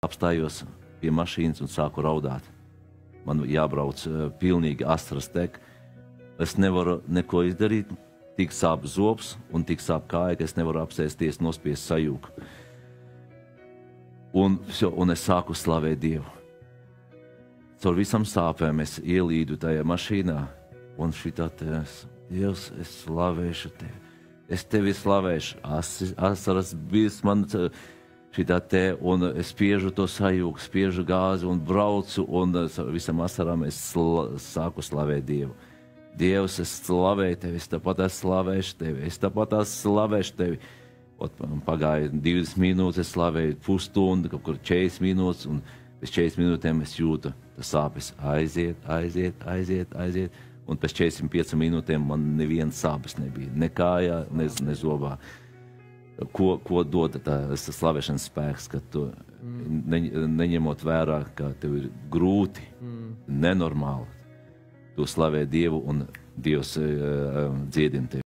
apstājos pie mašīnas un sāku raudāt. Man jābrauc uh, pilnīgi astras tek. Es nevaru neko izdarīt, tik sāp zobs un tik sāp kāja, ka es nevaru apsēsties, nospiest sajūgu. Un, un es sāku slavēt Dievu. Caur visam sāpēm es ielīdu tajā mašīnā, un šī tā te, Dievs, es slavēšu tevi. Es tevi slavēšu, As, asaras bijis man šī tā te, un es spiežu to sajūgu, spiežu gāzi un braucu, un visam asarām es sla, sāku slavēt Dievu. Dievs, es slavēju tevi, es tāpat slavēšu tevi, es tāpat slavēšu tevi. Ot, pagāja 20 minūtes, es slavēju pusstundu, kaut kur 40 minūtes, un pēc 40 minūtēm es jūtu, tas sāpes aiziet, aiziet, aiziet, aiziet. Un pēc 45 minūtēm man nevienas sāpes nebija. Ne kājā, ne, ne zobā. Ko, ko dod tas slavēšanas spēks, ka tu mm. ne, neņemot vērā, ka tev ir grūti, mm. nenormāli. Tu slavē Dievu un Dievs uh, dziedina tevi.